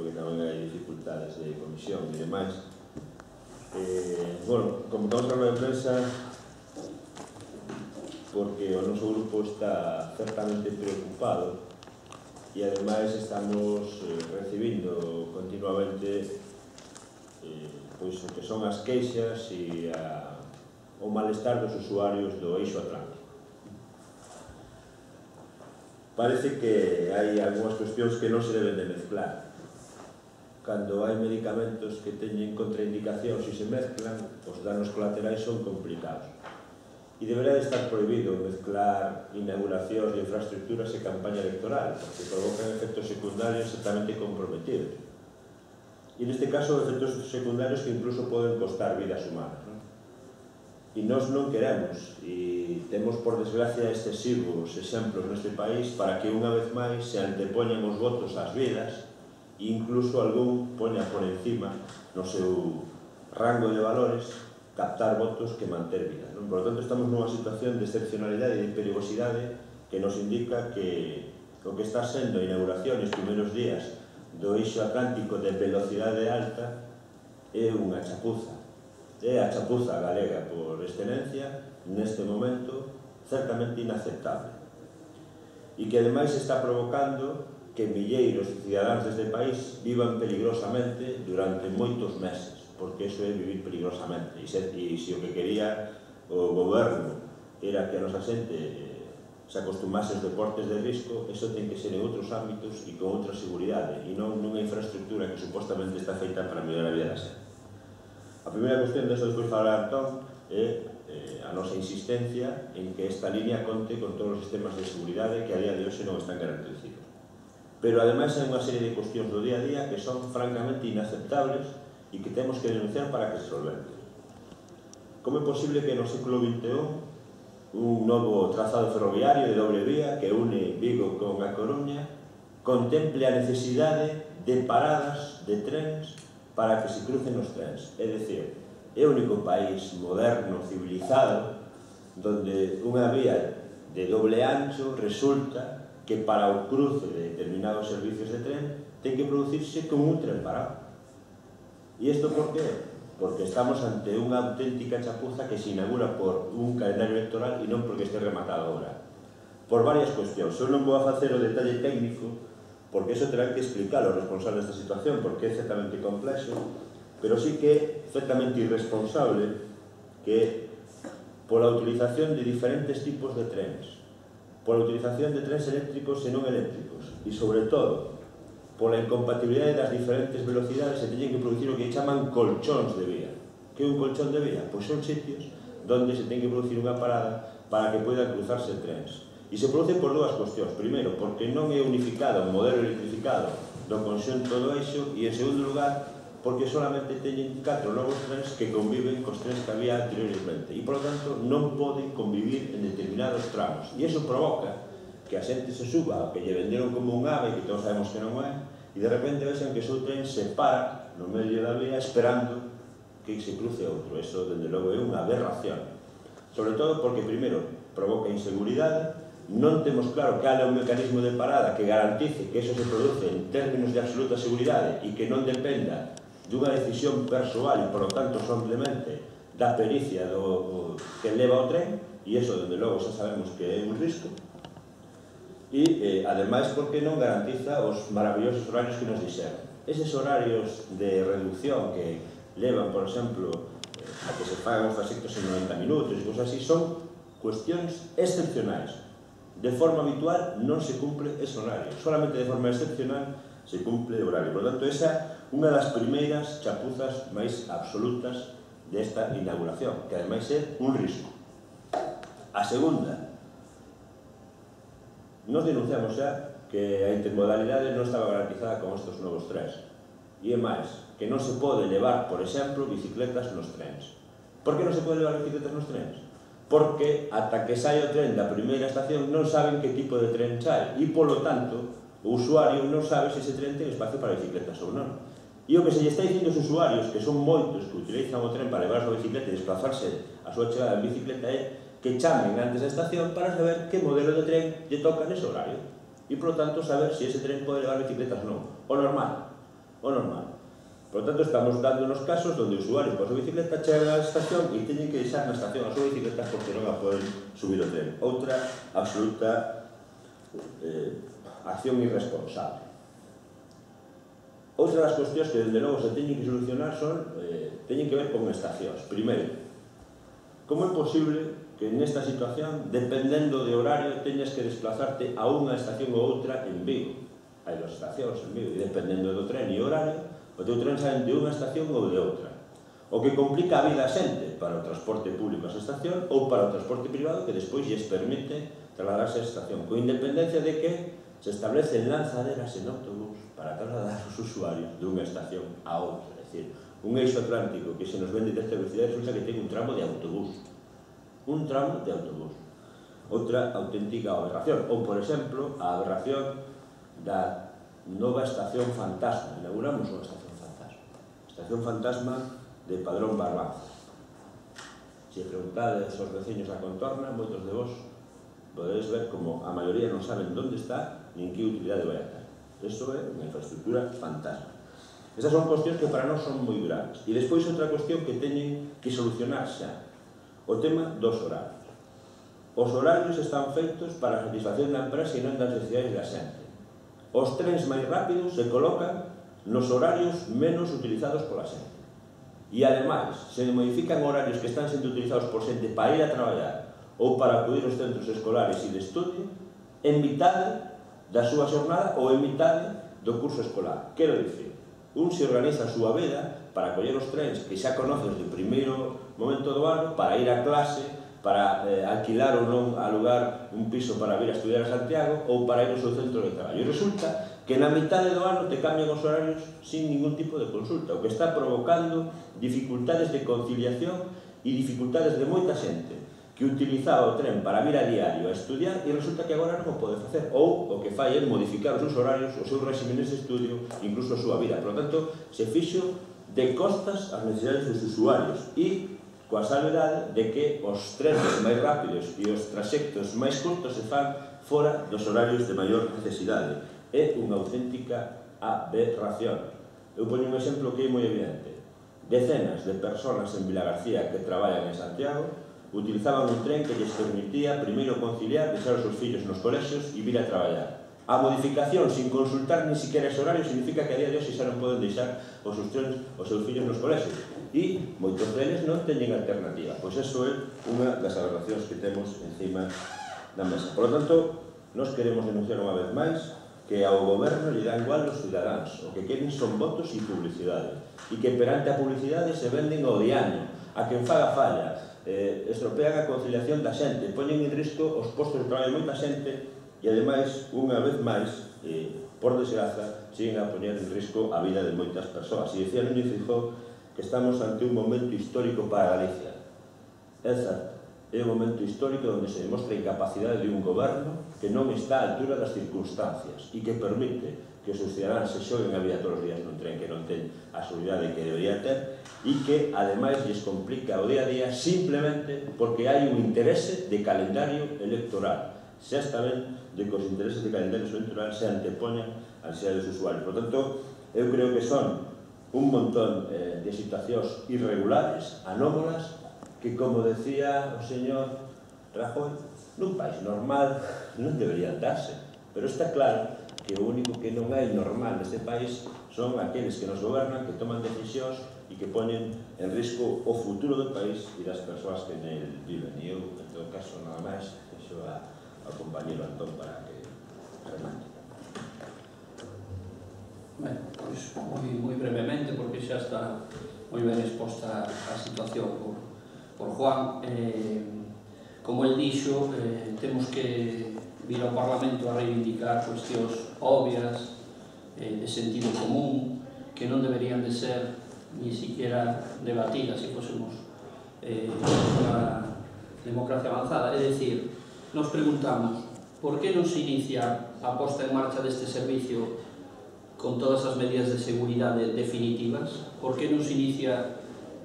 porque tamén hai dificultades de comisión e demais. Eh, bueno, convocamos a de prensa porque o noso grupo está certamente preocupado e ademais estamos eh, recibindo continuamente eh, pois o que son as queixas e a, o malestar dos usuarios do eixo atlántico. Parece que hai algunhas cuestións que non se deben de mezclar cando hai medicamentos que teñen contraindicacións e se mezclan, os danos colaterais son complicados. E deberá estar prohibido mezclar inauguracións de infraestructuras e campaña electoral, porque provocan efectos secundarios certamente comprometidos. E neste caso, efectos secundarios que incluso poden costar vidas humanas. Non? E nós non queremos, e temos por desgracia excesivos exemplos neste país para que unha vez máis se antepoñan os votos ás vidas, incluso algún poña por encima no seu rango de valores captar votos que manter vida. Non? Por lo tanto, estamos nunha situación de excepcionalidade e de perigosidade que nos indica que o que está sendo a inauguración nos primeiros días do eixo atlántico de velocidade alta é unha chapuza. É a chapuza galega por excelencia, neste momento, certamente inaceptable. E que ademais está provocando que milleiros de cidadáns deste país vivan peligrosamente durante moitos meses, porque iso é vivir peligrosamente. E se, e se o que quería o goberno era que a nosa xente eh, se acostumase aos deportes de risco, iso ten que ser en outros ámbitos e con outra seguridade, e non nunha infraestructura que supostamente está feita para melhorar a vida da xente. A primeira cuestión deso despois falar Antón é eh, a nosa insistencia en que esta línea conte con todos os sistemas de seguridade que a día de hoxe non están garantidos. Pero ademais hai unha serie de cuestións do día a día que son francamente inaceptables e que temos que denunciar para que se solventen. Como é posible que no século XXI un novo trazado ferroviario de doble vía que une Vigo con a Coruña contemple a necesidade de paradas de trens para que se crucen os trens. É dicir, é o único país moderno, civilizado, donde unha vía de doble ancho resulta que para o cruce de determinados servicios de tren ten que producirse con un tren parado. E isto por qué? Porque estamos ante unha auténtica chapuza que se inaugura por un calendario electoral e non porque este rematado agora. Por varias cuestións. Eu non vou a facer o detalle técnico porque eso terán que explicar os responsables desta situación porque é certamente complexo, pero sí que é certamente irresponsable que pola utilización de diferentes tipos de trenes pola utilización de trens eléctricos e non eléctricos e, sobre todo, pola incompatibilidade das diferentes velocidades se teñen que producir o que chaman colchóns de vía. Que é un colchón de vía? Pois son sitios donde se ten que producir unha parada para que poidan cruzarse trens. E se produce por dúas cuestións. Primeiro, porque non é unificado o modelo electrificado do conxunto do eixo e, en segundo lugar, porque solamente teñen catro novos trens que conviven cos trens que había anteriormente e, polo tanto, non poden convivir en determinados tramos. E iso provoca que a xente se suba, que lle venderon como un ave, que todos sabemos que non é, e de repente vexan que o seu tren se para no medio da vía esperando que se cruce outro. Eso, dende logo, é unha aberración. Sobre todo porque, primeiro, provoca inseguridade, non temos claro cal é o mecanismo de parada que garantice que eso se produce en términos de absoluta seguridade e que non dependa dunha decisión persoal e, polo tanto, simplemente da pericia do, que leva o tren, e iso, dende logo, xa sabemos que é un risco, e, eh, ademais, porque non garantiza os maravillosos horarios que nos dixeron. Eses horarios de reducción que levan, por exemplo, eh, a que se pagan os fascictos en 90 minutos e cosas así, son cuestións excepcionais. De forma habitual non se cumple ese horario, solamente de forma excepcional se cumple o horario. Por lo tanto, esa unha das primeiras chapuzas máis absolutas desta inauguración, que ademais é un risco. A segunda, nos denunciamos xa que a intermodalidade non estaba garantizada con estes novos trens. E é máis, que non se pode levar, por exemplo, bicicletas nos trens. Por que non se pode levar bicicletas nos trens? Porque ata que sai o tren da primeira estación non saben que tipo de tren sai e, polo tanto, o usuario non sabe se ese tren ten espacio para bicicletas ou non. E o que se lle está dicindo os usuarios, que son moitos que utilizan o tren para levar a súa bicicleta e desplazarse a súa chegada en bicicleta, é que chamen antes a estación para saber que modelo de tren lle toca nese horario. E, por tanto, saber se si ese tren pode levar bicicletas ou non. O normal. O normal. Por tanto, estamos dando nos casos onde o usuarios coa súa bicicleta chega á estación e teñen que deixar na estación a súa bicicleta porque non a poden subir o tren. Outra absoluta eh, acción irresponsable. Outra das cuestións que, desde logo, se teñen que solucionar son, eh, teñen que ver con estacións. Primeiro, como é posible que nesta situación, dependendo de horario, teñas que desplazarte a unha estación ou outra en Vigo? Hai dos estacións en Vigo, e dependendo do tren e horario, o teu tren saen de unha estación ou de outra. O que complica a vida a xente para o transporte público a estación ou para o transporte privado que despois lles permite trasladarse a estación, con independencia de que se establecen lanzaderas en autobús para trasladar os usuarios dunha estación a outra. É dicir, un eixo atlántico que se nos vende desta velocidade resulta que ten un tramo de autobús. Un tramo de autobús. Outra auténtica aberración. Ou, por exemplo, a aberración da nova estación fantasma. Inauguramos unha estación fantasma. Estación fantasma de Padrón Barbanza. Se preguntades aos veciños da contorna, moitos de vos podedes ver como a maioría non saben onde está nin que utilidade vai a ter. Eso é unha infraestructura fantasma. Esas son cuestións que para nós son moi graves. E despois outra cuestión que teñen que solucionar xa. O tema dos horarios. Os horarios están feitos para a satisfacción da empresa e non das necesidades da xente. Os trens máis rápidos se colocan nos horarios menos utilizados pola xente. E ademais, se modifican horarios que están sendo utilizados por xente para ir a traballar ou para acudir aos centros escolares e de estudio, en mitad da súa xornada ou en mitade do curso escolar. Quero dicir, un se organiza a súa veda para coller os trens que xa conoces de primeiro momento do ano, para ir a clase, para eh, alquilar ou non alugar un piso para vir a estudiar a Santiago ou para ir ao seu centro de traballo. E resulta que na mitade do ano te cambian os horarios sin ningún tipo de consulta, o que está provocando dificultades de conciliación e dificultades de moita xente que utilizaba o tren para vir a diario a estudiar e resulta que agora non o pode facer ou o que fai é modificar os seus horarios, os seus regímenes de estudio, incluso a súa vida. Por lo tanto, se fixo de costas as necesidades dos usuarios e coa salvedade de que os trenes máis rápidos e os traxectos máis curtos se fan fora dos horarios de maior necesidade. É unha auténtica aberración. Eu poño un exemplo que é moi evidente. Decenas de persoas en Vilagarcía que traballan en Santiago utilizaban un tren que lles permitía primeiro conciliar deixar os seus fillos nos colexios e vir a traballar. A modificación, sin consultar ni siquiera ese horario, significa que a día de hoxe xa non poden deixar os seus trens os seus fillos nos colexios. E moitos deles non teñen alternativa. Pois eso é unha das aberracións que temos encima da mesa. Por lo tanto, nos queremos denunciar unha vez máis que ao goberno lle dá igual os cidadáns, o que queren son votos e publicidade, e que perante a publicidade se venden ao diaño, a quen faga falla, eh, estropean a conciliación da xente, poñen en risco os postos de traballo moita xente e ademais, unha vez máis, eh, por desgraza, siguen a poñer en risco a vida de moitas persoas. E decía Núñez Fijó que estamos ante un momento histórico para Galicia. É certo é un momento histórico onde se demostra a incapacidade de un goberno que non está á altura das circunstancias e que permite que os cidadáns se xoguen a vida todos os días nun tren que non ten a seguridade que debería ter e que ademais lles complica o día a día simplemente porque hai un interese de calendario electoral xa está ben de que os intereses de calendario electoral se antepoñan a ansiedade dos usuarios. Por tanto, eu creo que son un montón eh, de situacións irregulares, anómalas, que, como decía o señor Rajoy, nun país normal non deberían darse. Pero está claro que o único que non hai normal neste país son aqueles que nos gobernan, que toman decisións e que poñen en risco o futuro do país e das persoas que nel viven. E eu, en todo caso, nada máis, deixo a, ao compañero Antón para que remate. Bueno, pois, moi, moi brevemente, porque xa está moi ben exposta a situación por, por Juan, eh, como el dixo, eh, temos que vir ao Parlamento a reivindicar cuestións obvias, eh, de sentido común, que non deberían de ser ni siquiera debatidas se fósemos eh, unha democracia avanzada. É dicir, nos preguntamos por que non se inicia a posta en marcha deste servicio con todas as medidas de seguridade definitivas? Por que non se inicia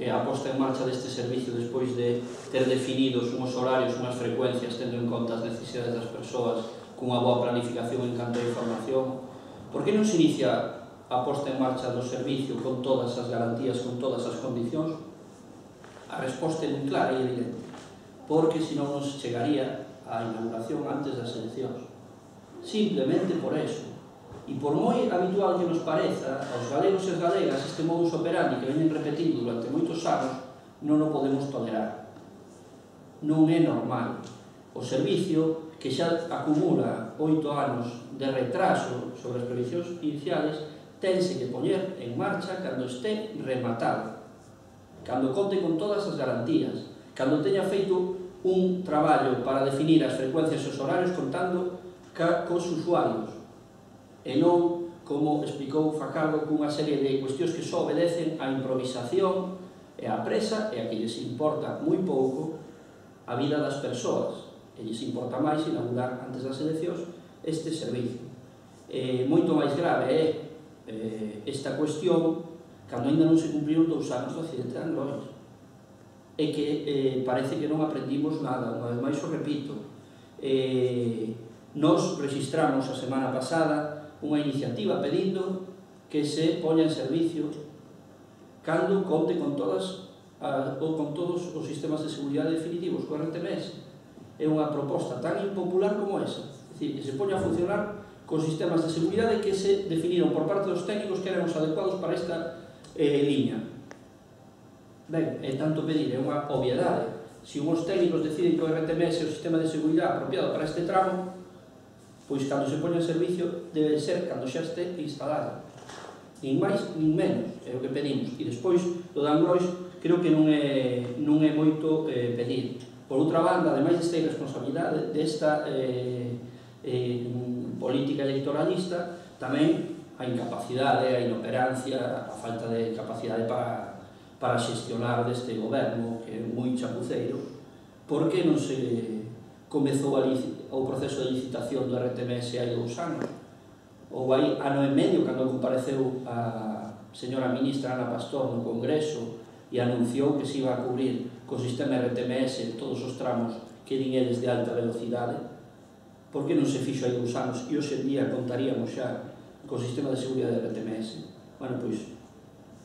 eh, a posta en marcha deste servicio despois de ter definidos unhos horarios, unhas frecuencias, tendo en conta as necesidades das persoas, cunha boa planificación en canto a información. Por que non se inicia a posta en marcha do servicio con todas as garantías, con todas as condicións? A resposta é moi clara e evidente, porque senón nos chegaría a inauguración antes das eleccións. Simplemente por eso, E por moi habitual que nos pareza aos galegos e galegas este modus operandi que venen repetindo durante moitos anos, non o podemos tolerar. Non é normal. O servicio que xa acumula oito anos de retraso sobre as previsións iniciales tense que poñer en marcha cando este rematado, cando conte con todas as garantías, cando teña feito un traballo para definir as frecuencias e os horarios contando ca, cos usuarios, e non, como explicou Facardo, cunha serie de cuestións que só obedecen á improvisación e á presa e a que lles importa moi pouco a vida das persoas e lles importa máis inaugurar antes das eleccións este servizo. E, moito máis grave é eh, esta cuestión cando ainda non se cumpriron dous anos do accidente de Anglois e que eh, parece que non aprendimos nada, unha vez máis o repito. Eh, nos registramos a semana pasada unha iniciativa pedindo que se poña en servicio cando conte con todas a, ou con todos os sistemas de seguridade definitivos co RTMS é unha proposta tan impopular como esa. É dicir, que se poña a funcionar con sistemas de seguridade que se definiron por parte dos técnicos que eran os adecuados para esta eh, liña. Ben, é tanto pedir, é unha obviedade. Se unhos técnicos deciden que o RTMS é o sistema de seguridade apropiado para este tramo pois cando se pone en servicio debe ser cando xa este instalado. Nin máis nin menos é o que pedimos. E despois do Dan creo que non é, non é moito eh, pedir. Por outra banda, ademais desta irresponsabilidade desta eh, eh, política electoralista tamén a incapacidade, a inoperancia, a falta de capacidade para, para xestionar deste goberno que é moi chapuceiro porque non se comezou a o proceso de licitación do RTMS hai dous anos. Ou hai ano e medio cando compareceu a señora ministra Ana Pastor no Congreso e anunciou que se iba a cubrir co sistema RTMS todos os tramos que din eles de alta velocidade. Por que non se fixo hai dous anos e hoxe en día contaríamos xa co sistema de seguridade de RTMS bueno, pois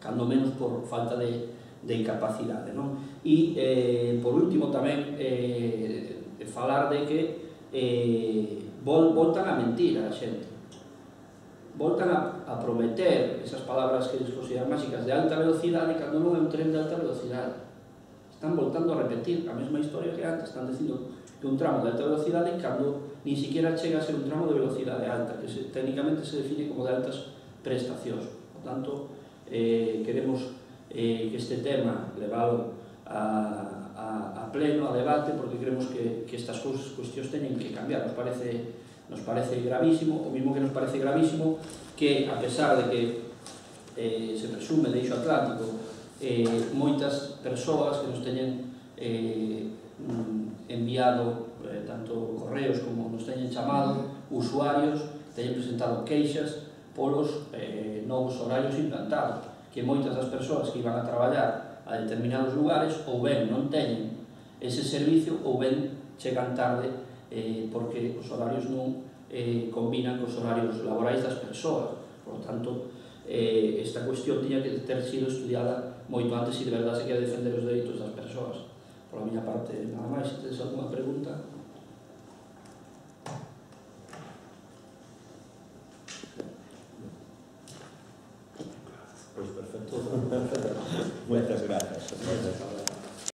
cando menos por falta de, de incapacidade non? e eh, por último tamén eh, falar de que eh, vol, voltan a mentir a xente voltan a, a prometer esas palabras que eles consideran máxicas de alta velocidade cando non é un tren de alta velocidade están voltando a repetir a mesma historia que antes están dicindo que un tramo de alta velocidade cando ni siquiera chega a ser un tramo de velocidade alta que se, técnicamente se define como de altas prestacións por tanto eh, queremos eh, que este tema levalo a a, a pleno, a debate, porque creemos que, que estas cousas, cuestións teñen que cambiar. Nos parece, nos parece gravísimo, o mismo que nos parece gravísimo, que a pesar de que eh, se presume de eixo atlántico, eh, moitas persoas que nos teñen eh, enviado eh, tanto correos como nos teñen chamado usuarios, teñen presentado queixas polos eh, novos horarios implantados que moitas das persoas que iban a traballar a determinados lugares ou ben non teñen ese servicio ou ben chegan tarde eh, porque os horarios non eh, combinan cos horarios laborais das persoas. Por lo tanto, eh, esta cuestión tiña que ter sido estudiada moito antes e de verdade se quer defender os dereitos das persoas. Por a miña parte, nada máis, se tedes alguna pregunta...